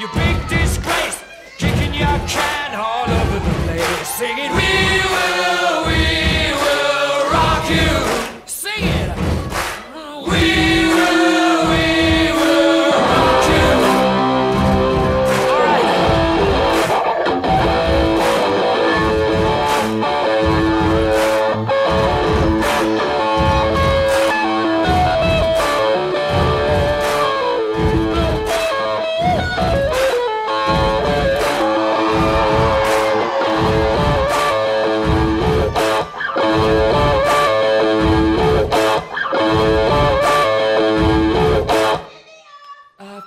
You big disgrace, kicking your can all over the place, singing, We will, we will rock you.